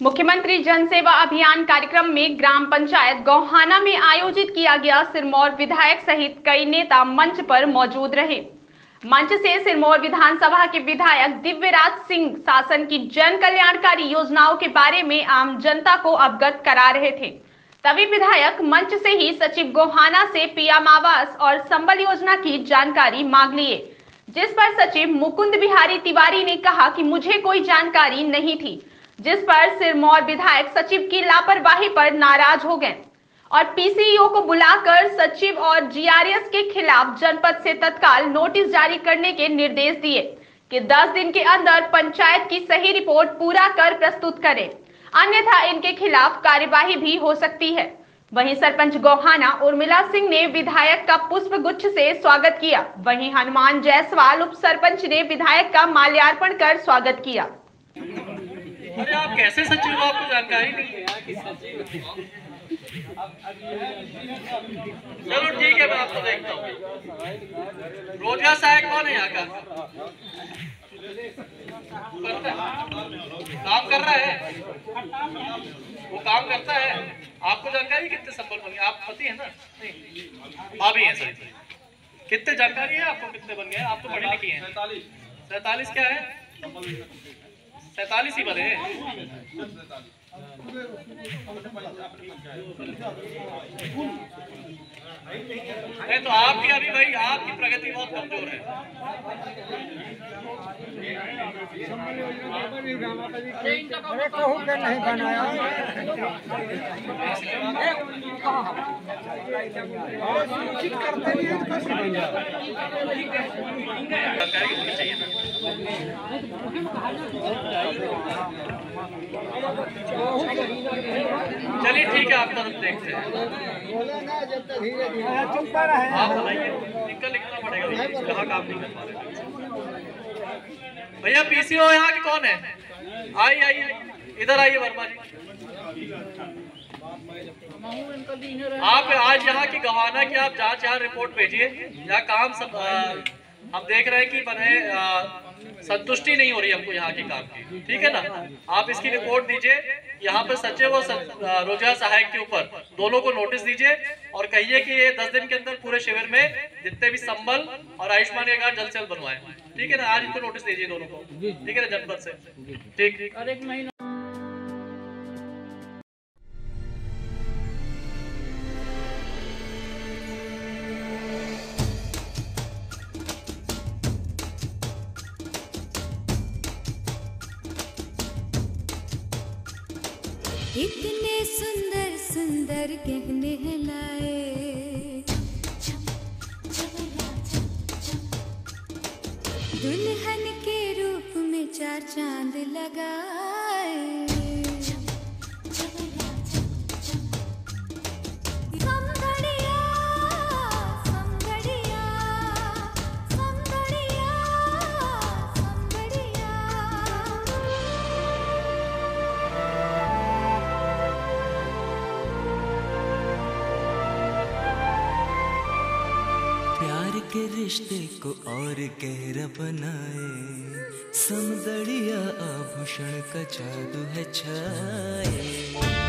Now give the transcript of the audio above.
मुख्यमंत्री जन सेवा अभियान कार्यक्रम में ग्राम पंचायत गौहाना में आयोजित किया गया सिरमौर विधायक सहित कई नेता मंच पर मौजूद रहे। मंच से सिरमौर विधानसभा के विधायक दिव्यराज सिंह शासन की जन कल्याणकारी योजनाओं के बारे में आम जनता को अवगत करा रहे थे। तभी विधायक मंच से ही सचिव गोहाना से पीएम आवास और संबल योजना की जानकारी मांग लिए, जिस पर सचिव मुकुंद बिहारी तिवारी ने कहा कि मुझे कोई जानकारी नहीं थी। जिस पर सिरमौर विधायक सचिव की लापरवाही पर नाराज़ हो गए और पीसीओ को बुलाकर सचिव और जीआरएस के खिलाफ जनपद से तत्काल नोटिस जारी करने के निर्देश दिए कि 10 दिन के अंदर पंचायत की सही रिपोर्ट पूरा कर प्रस्तुत करें। अन्यथा इनके खिलाफ कार्यवाही भी हो सकती है। वहीं सरपंच गौहाना उर्मिला सिंह ने विधायक का पुष्प गुच्छ से स्वागत किया। वहीं हनुमान जायसवाल उप सरपंच ने विधायक का माल्यार्पण कर स्वागत किया। अरे आप कैसे सचिव आपको जानकारी नहीं? चलो ठीक है, मैं आपको देखता हूँ। रोज़गार सहायक कौन है यहाँ का? काम कर रहा है? वो काम करता है? आपको जानकारी कितने संबल बन गए? आप पति है ना? नहीं। भाभी है सर कितने जानकारी है आपको? कितने बन गए? आप तो पढ़े लिखे हैं। सैतालीस क्या है? सैतालीस ही बने। नहीं तो आपकी अभी भाई, आपकी प्रगति बहुत कमज़ोर है। नहीं बनाया करते नहीं चाहिए चलिए ठीक है, आप हम देखते हैं। आप बताइए इनका लिखना पड़ेगा कहाँ काम नहीं कर पा रहे भैया पीसीओ यहाँ के कौन है? आइए आइए इधर आइए, वर्मा जी। आप आज यहाँ की गवाना की आप जाँच, यहाँ रिपोर्ट भेजिए। यहाँ काम सब हम देख रहे हैं कि बने संतुष्टि नहीं हो रही हमको यहाँ के काम की। ठीक है ना? आप इसकी रिपोर्ट दीजिए। यहाँ पे सचिव और रोज़गार सहायक के ऊपर दोनों को नोटिस दीजिए और कहिए कि ये दस दिन के अंदर पूरे शिविर में जितने भी संबल और आयुष्मान के कार्ड जल्द से जल्द बनवाए। ठीक है ना? आज इनको नोटिस दीजिए दोनों को। ठीक है ना जनपद से? ठीक। ठीक इतने सुंदर सुंदर गहने हैं लाए। दुल्हन के रूप में चार चाँद लगाए। के रिश्ते को और गहरा बनाए। समदड़िया आभूषण का जादू है छाए।